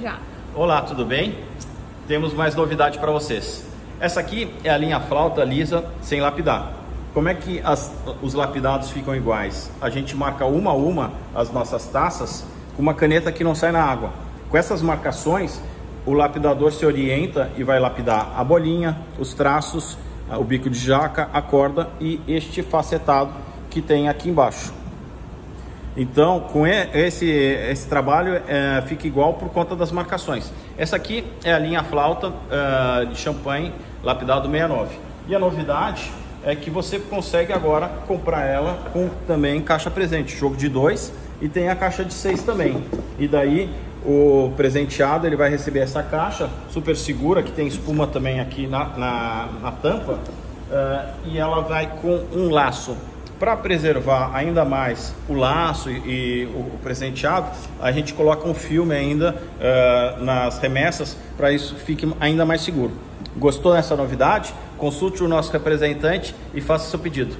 Já. Olá, tudo bem? Temos mais novidade para vocês. Essa aqui é a linha flauta lisa sem lapidar. Como é que as, os lapidados ficam iguais? A gente marca uma a uma as nossas taças com uma caneta que não sai na água. Com essas marcações, o lapidador se orienta e vai lapidar a bolinha, os traços, o bico de jaca, a corda e este facetado que tem aqui embaixo. Então, com esse, esse trabalho é, fica igual por conta das marcações. Essa aqui é a linha flauta uh, de champanhe lapidado 69. E a novidade é que você consegue agora comprar ela com também caixa presente, jogo de dois e tem a caixa de seis também. E daí o presenteado ele vai receber essa caixa super segura que tem espuma também aqui na, na, na tampa uh, e ela vai com um laço para preservar ainda mais o laço e, e o, presenteado, a gente coloca um filme ainda uh, nas remessas para isso fique ainda mais seguro. Gostou dessa novidade? Consulte o nosso representante e faça seu pedido.